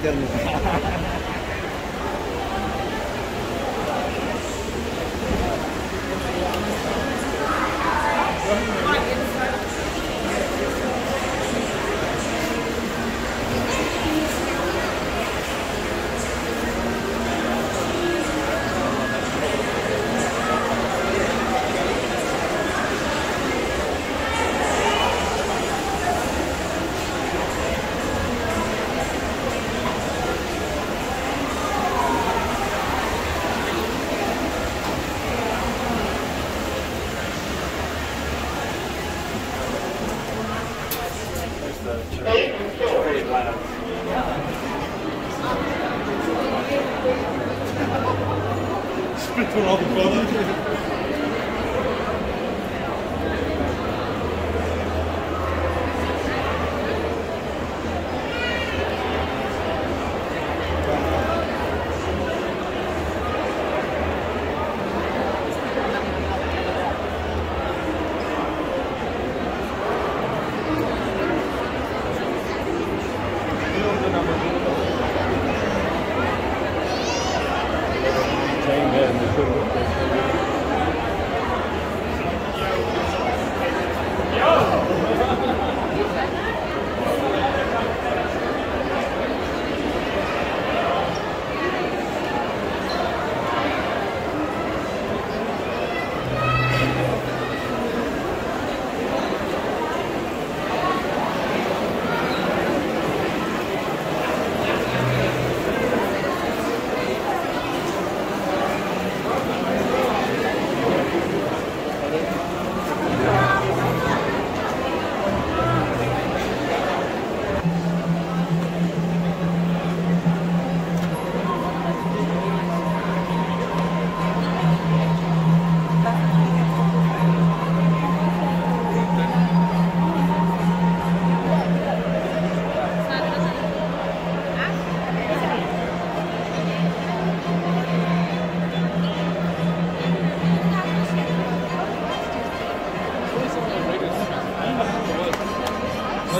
Spit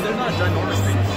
They're not ginormous things.